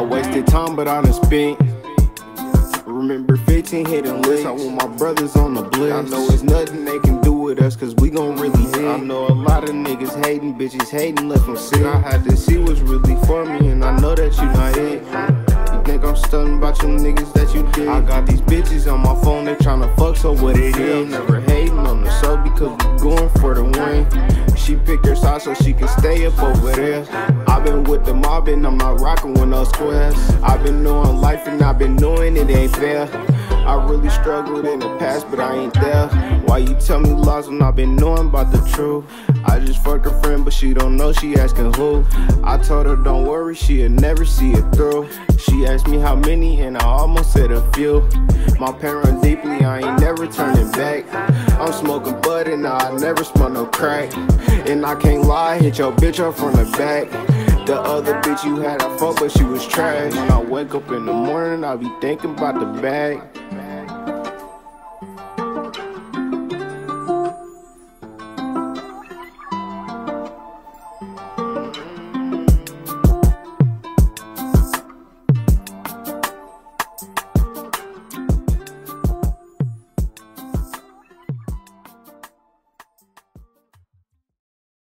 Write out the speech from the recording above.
wasted time, but I done spent. Remember 15 hitting lists. I want my brothers on the bliss. I know it's nothing they can do with us, cause we gon' really hit. I know a lot of niggas hating, bitches hating, left them sick. I had to see what's really for me, and I know that you not it. You think I'm stunning about you niggas that you did? I got these bitches on my phone, they tryna fuck, so what it is? Never hating on the show because we going for the win. She picked her side so she can stay up over there. Been with the mob and I'm not rocking with no squares. I've been knowing life and I've been knowing it ain't fair. I really struggled in the past, but I ain't there. Why you tell me lies when I've been knowing about the truth? I just fucked a friend, but she don't know, she asking who. I told her don't worry, she'll never see it through. She asked me how many, and I almost said a few. My parent deeply, I ain't never turning back. I'm smoking bud and I never smoke no crack. And I can't lie, hit your bitch up from the back. The other bitch you had, I fuck, but she was trash. When I wake up in the morning, I be thinking about the bag.